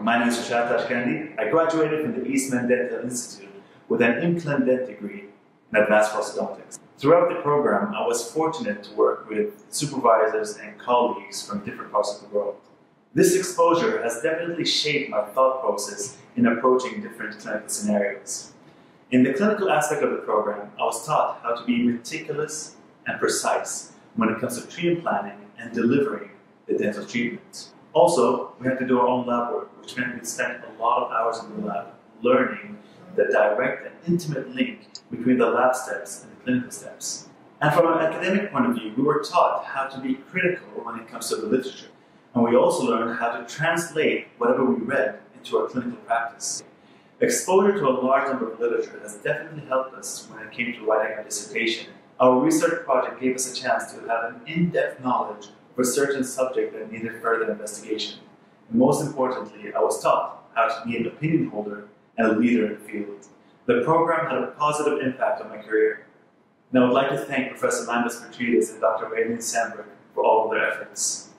My name is Rashad Tashkandi. I graduated from the Eastman Dental Institute with an MClinDent degree in advanced prosthodontics. Throughout the program, I was fortunate to work with supervisors and colleagues from different parts of the world. This exposure has definitely shaped my thought process in approaching different clinical scenarios. In the clinical aspect of the program, I was taught how to be meticulous and precise when it comes to treatment planning and delivering the dental treatment. Also, we had to do our own lab work, which meant we spent a lot of hours in the lab learning the direct and intimate link between the lab steps and the clinical steps. And from an academic point of view, we were taught how to be critical when it comes to the literature. And we also learned how to translate whatever we read into our clinical practice. Exposure to a large number of literature has definitely helped us when it came to writing our dissertation. Our research project gave us a chance to have an in-depth knowledge a certain subject that needed further investigation. And most importantly, I was taught how to be an opinion holder and a leader in the field. The program had a positive impact on my career. And I would like to thank Professor Mandas Petridis and Dr. Raylene Sandberg for all of their efforts.